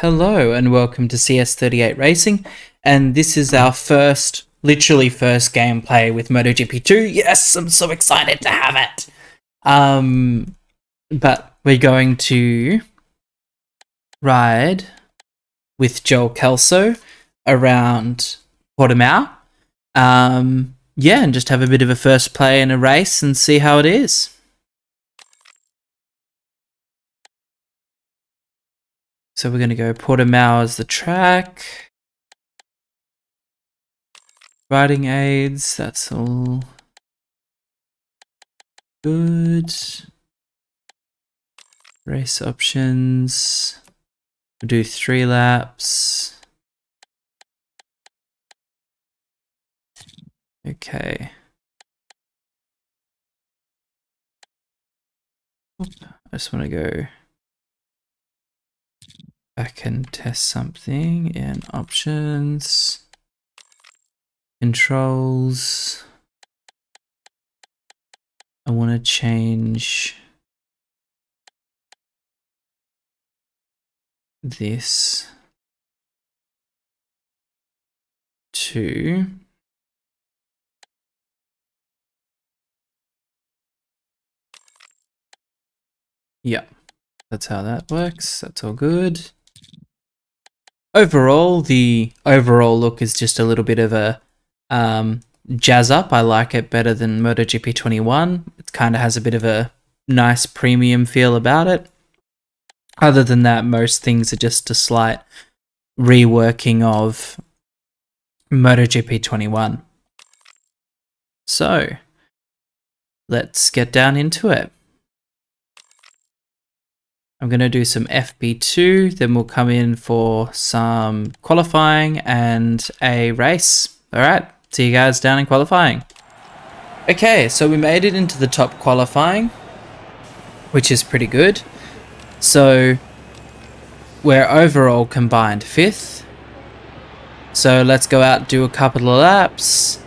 hello and welcome to CS38 Racing. And this is our first, literally first gameplay with MotoGP 2. Yes, I'm so excited to have it. Um, but we're going to ride with Joel Kelso around Portimao. Um, yeah, and just have a bit of a first play in a race and see how it is. So we're going to go Portimao as the track. Riding aids, that's all good. Race options. We'll do three laps. Okay. I just want to go back can test something in options, controls. I want to change this to yeah that's how that works that's all good overall the overall look is just a little bit of a um, jazz up i like it better than MotoGP 21 it kind of has a bit of a nice premium feel about it other than that, most things are just a slight reworking of MotoGP 21. So, let's get down into it. I'm going to do some FP2, then we'll come in for some qualifying and a race. Alright, see you guys down in qualifying. Okay, so we made it into the top qualifying, which is pretty good. So we're overall combined fifth. So let's go out do a couple of laps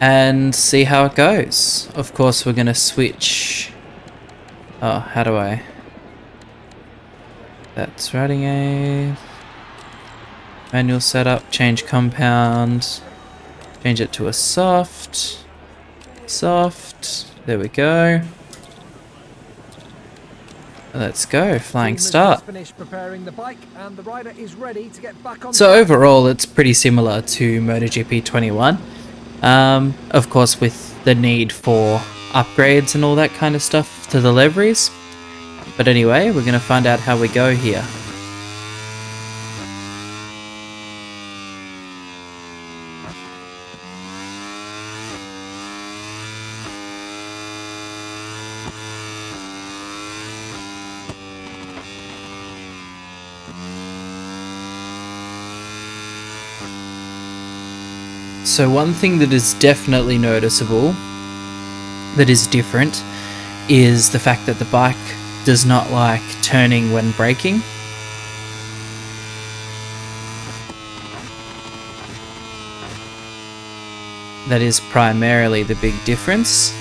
and see how it goes. Of course, we're going to switch. Oh, how do I? That's riding a manual setup, change compound, change it to a soft, soft. There we go. Let's go, flying start. So overall, it's pretty similar to MotoGP 21. Um, of course, with the need for upgrades and all that kind of stuff to the liveries. But anyway, we're going to find out how we go here. So one thing that is definitely noticeable, that is different, is the fact that the bike does not like turning when braking. That is primarily the big difference.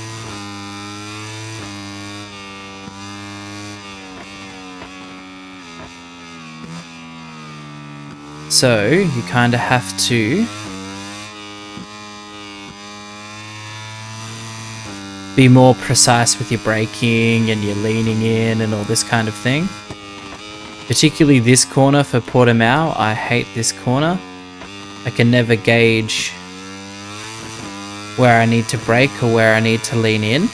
So you kind of have to be more precise with your braking and your leaning in and all this kind of thing. Particularly this corner for Portimao, I hate this corner. I can never gauge where I need to brake or where I need to lean in.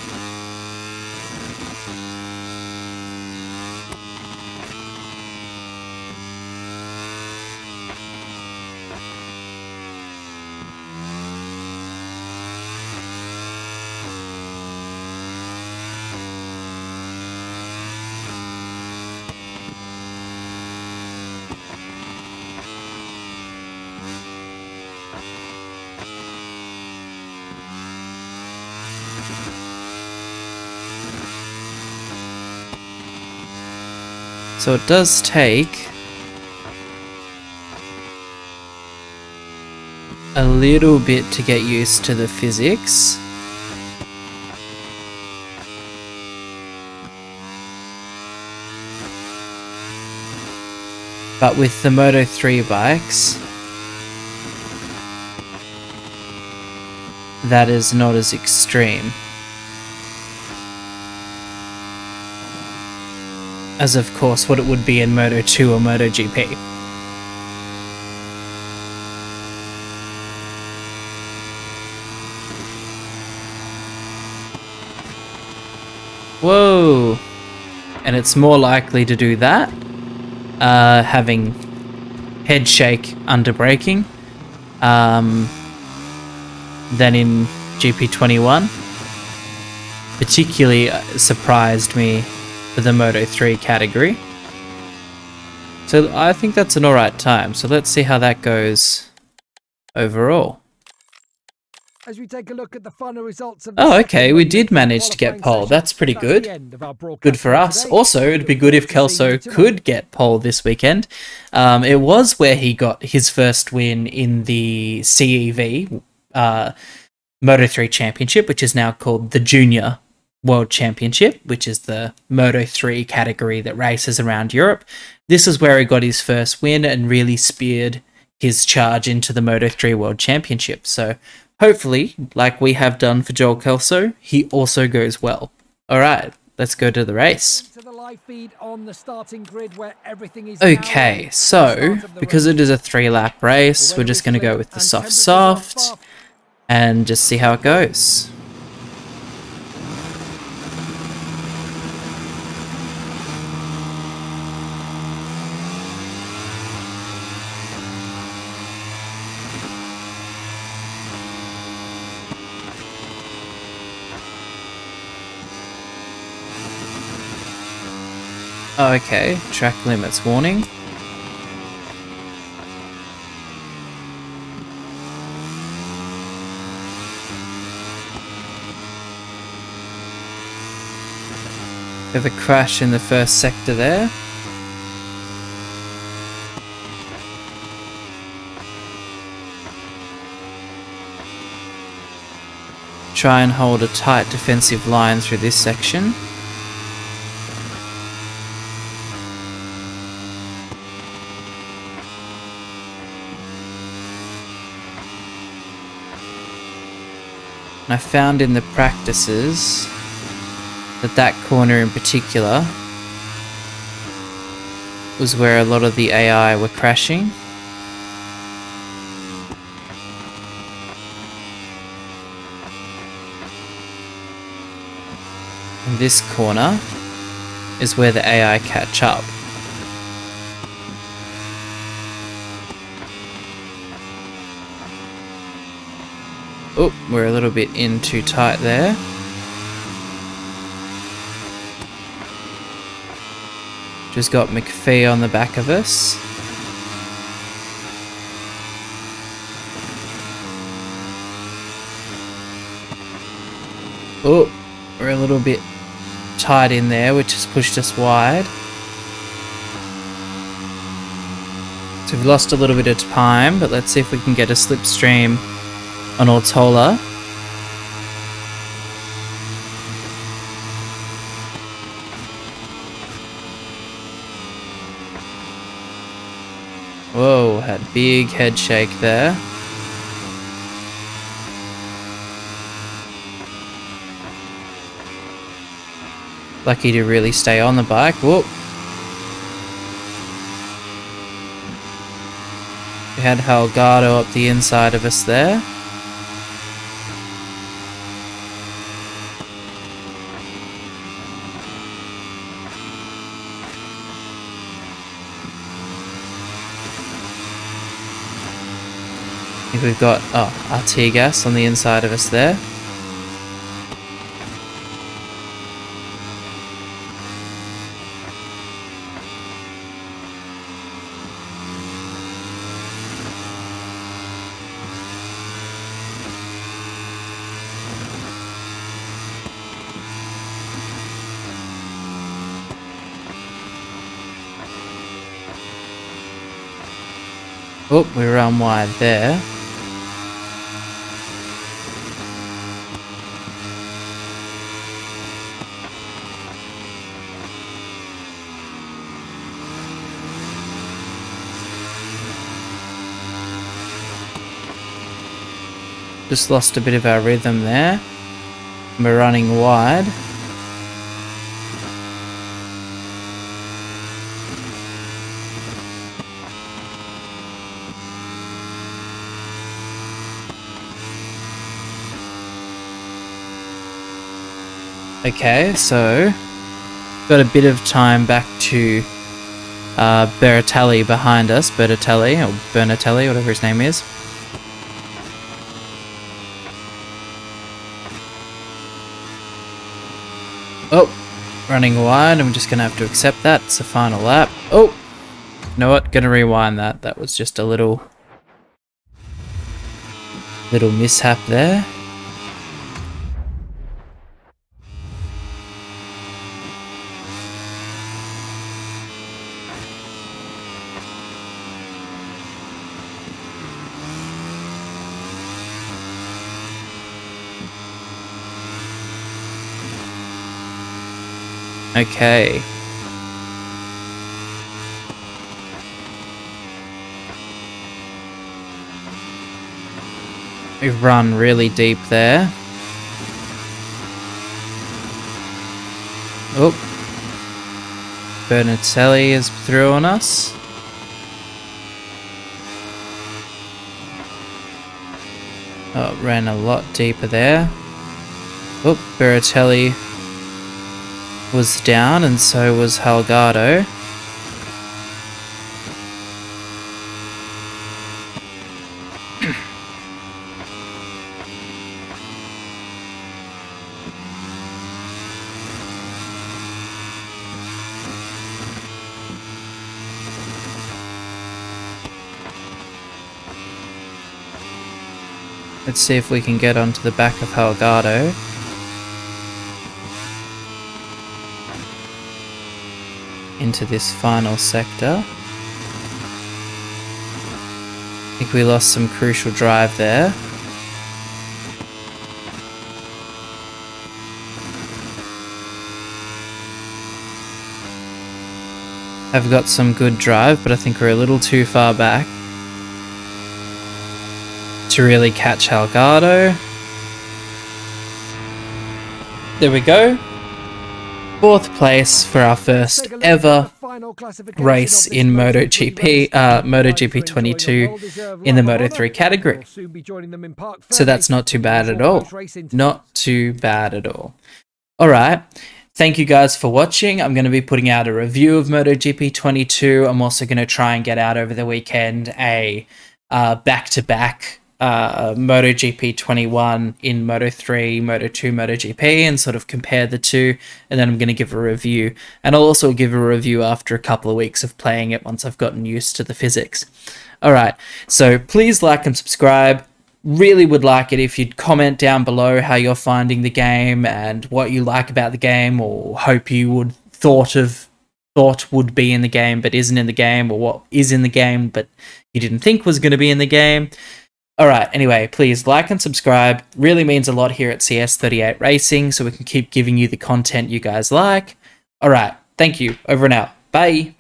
So it does take a little bit to get used to the physics. But with the Moto 3 bikes, that is not as extreme. As of course what it would be in Moto 2 or Moto GP. Whoa! And it's more likely to do that, uh, having head shake under braking, um, than in GP21. Particularly uh, surprised me for the Moto 3 category. So I think that's an alright time, so let's see how that goes overall as we take a look at the final results of Oh, okay, we did manage to get pole. That's pretty good. Good for us. Also, it'd be good if Kelso could get pole this weekend. Um, it was where he got his first win in the CEV uh, Moto 3 Championship, which is now called the Junior World Championship, which is the Moto 3 category that races around Europe. This is where he got his first win and really speared his charge into the Moto 3 World Championship. So Hopefully, like we have done for Joel Kelso, he also goes well. Alright, let's go to the race. Okay, so, because it is a three lap race, we're just going to go with the soft soft and just see how it goes. Okay, track limits warning. Have a crash in the first sector there. Try and hold a tight defensive line through this section. I found in the practices that that corner in particular was where a lot of the AI were crashing. And this corner is where the AI catch up. Oh, we're a little bit in too tight there. Just got McPhee on the back of us. Oh, we're a little bit tight in there, which has pushed us wide. So we've lost a little bit of time, but let's see if we can get a slipstream on Ortola. Whoa, had big head shake there. Lucky to really stay on the bike. Whoop. We had Holgado up the inside of us there. We've got oh, Artigas on the inside of us there. Oh, we run wide there. Just lost a bit of our rhythm there. We're running wide. Okay, so got a bit of time back to uh, Bertelli behind us, Bertelli or Bernatelli, whatever his name is. Oh, running wide. I'm just gonna have to accept that. It's the final lap. Oh, you know what? Gonna rewind that. That was just a little, little mishap there. Okay. We've run really deep there. Oh. Bernatelli is through on us. Oh, ran a lot deeper there. Oh, Bertelli was down and so was Holgado. Let's see if we can get onto the back of Holgado. Into this final sector. I think we lost some crucial drive there. I've got some good drive, but I think we're a little too far back to really catch Holgado. There we go fourth place for our first ever race in MotoGP, uh, MotoGP 22 in the Moto3 category. So that's not too bad at all. Not too bad at all. All right. Thank you guys for watching. I'm going to be putting out a review of MotoGP 22. I'm also going to try and get out over the weekend a uh, back-to-back uh, MotoGP 21 in Moto 3, Moto 2, Moto GP, and sort of compare the two. And then I'm going to give a review. And I'll also give a review after a couple of weeks of playing it once I've gotten used to the physics. All right, so please like and subscribe. Really would like it if you'd comment down below how you're finding the game and what you like about the game, or hope you would thought of thought would be in the game but isn't in the game, or what is in the game but you didn't think was going to be in the game. All right, anyway, please like and subscribe. Really means a lot here at CS38 Racing so we can keep giving you the content you guys like. All right, thank you. Over and out. Bye.